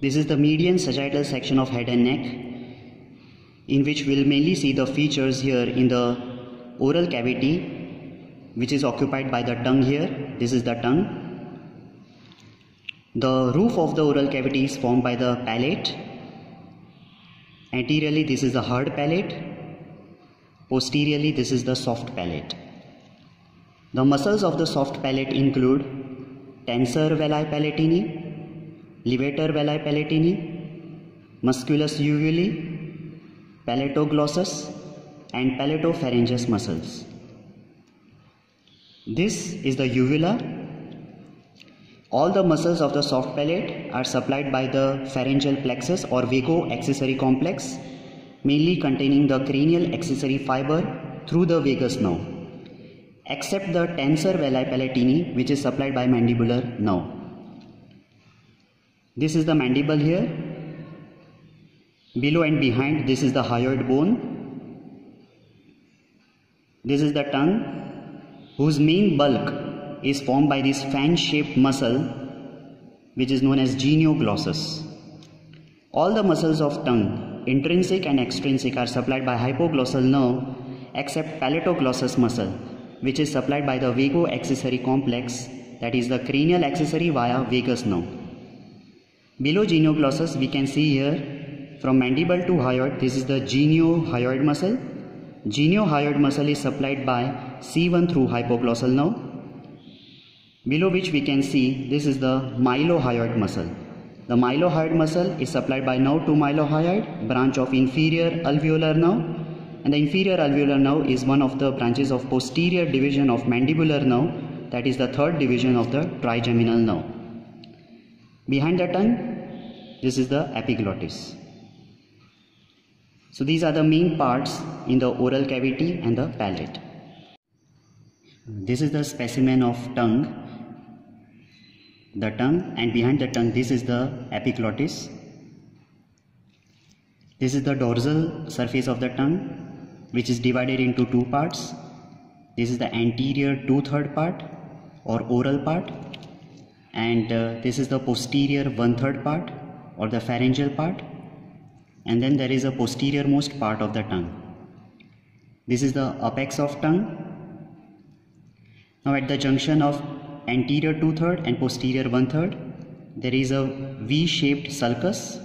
This is the median sagittal section of head and neck in which we'll mainly see the features here in the oral cavity which is occupied by the tongue here. This is the tongue. The roof of the oral cavity is formed by the palate. Anteriorly this is the hard palate. Posteriorly this is the soft palate. The muscles of the soft palate include tensor veli palatini, levator veli palatini, musculus uvuli, palatoglossus and palatopharyngeus muscles. This is the uvula. All the muscles of the soft palate are supplied by the pharyngeal plexus or vago accessory complex, mainly containing the cranial accessory fiber through the vagus nerve, except the tensor veli palatini, which is supplied by mandibular nerve. This is the mandible here. Below and behind, this is the hyoid bone. This is the tongue whose main bulk is formed by this fan-shaped muscle which is known as genioglossus. All the muscles of tongue, intrinsic and extrinsic are supplied by hypoglossal nerve except palatoglossus muscle which is supplied by the vago accessory complex that is the cranial accessory via vagus nerve. Below genioglossus we can see here from mandible to hyoid this is the geniohyoid muscle Geniohyoid muscle is supplied by C1 through hypoglossal nerve, below which we can see this is the mylohyoid muscle. The mylohyoid muscle is supplied by nerve to mylohyoid, branch of inferior alveolar nerve, and the inferior alveolar nerve is one of the branches of posterior division of mandibular nerve, that is the third division of the trigeminal nerve. Behind the tongue, this is the epiglottis. So these are the main parts in the oral cavity and the palate. This is the specimen of tongue. The tongue and behind the tongue this is the epiglottis. This is the dorsal surface of the tongue which is divided into two parts. This is the anterior two-third part or oral part and uh, this is the posterior one-third part or the pharyngeal part and then there is a posterior most part of the tongue. This is the apex of tongue. Now at the junction of anterior two-third and posterior one-third, there is a V-shaped sulcus.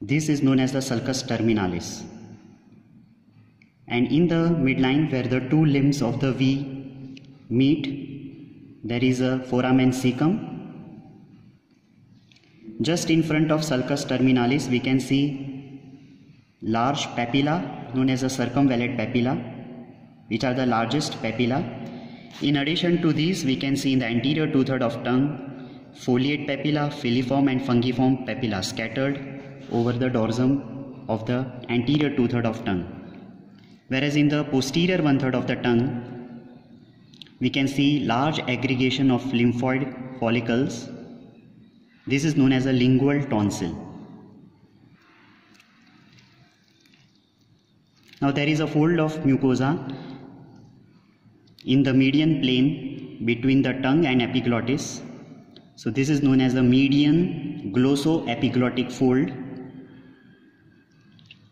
This is known as the sulcus terminalis. And in the midline where the two limbs of the V meet, there is a foramen cecum just in front of sulcus terminalis, we can see large papilla known as a circumvallate papilla, which are the largest papilla. In addition to these, we can see in the anterior two-third of tongue, foliate papilla, filiform and fungiform papilla scattered over the dorsum of the anterior two-third of tongue. Whereas in the posterior one-third of the tongue, we can see large aggregation of lymphoid follicles this is known as a lingual tonsil. Now there is a fold of mucosa in the median plane between the tongue and epiglottis. So this is known as the median glossoepiglottic fold.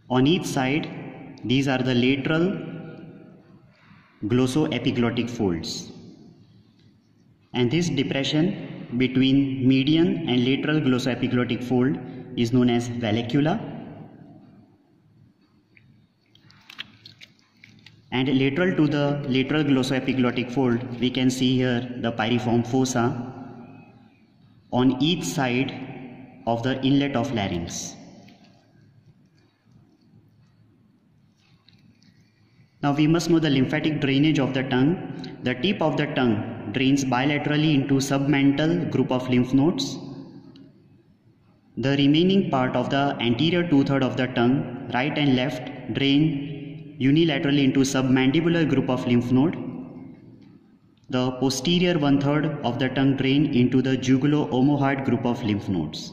On each side, these are the lateral glossoepiglottic folds. And this depression between median and lateral glossoepiglottic fold is known as vallecula and lateral to the lateral glossoepiglottic fold we can see here the pyriform fossa on each side of the inlet of larynx. Now we must know the lymphatic drainage of the tongue. The tip of the tongue drains bilaterally into submental group of lymph nodes. The remaining part of the anterior two-third of the tongue, right and left, drain unilaterally into submandibular group of lymph node. The posterior one-third of the tongue drain into the jugulo-omohyoid group of lymph nodes.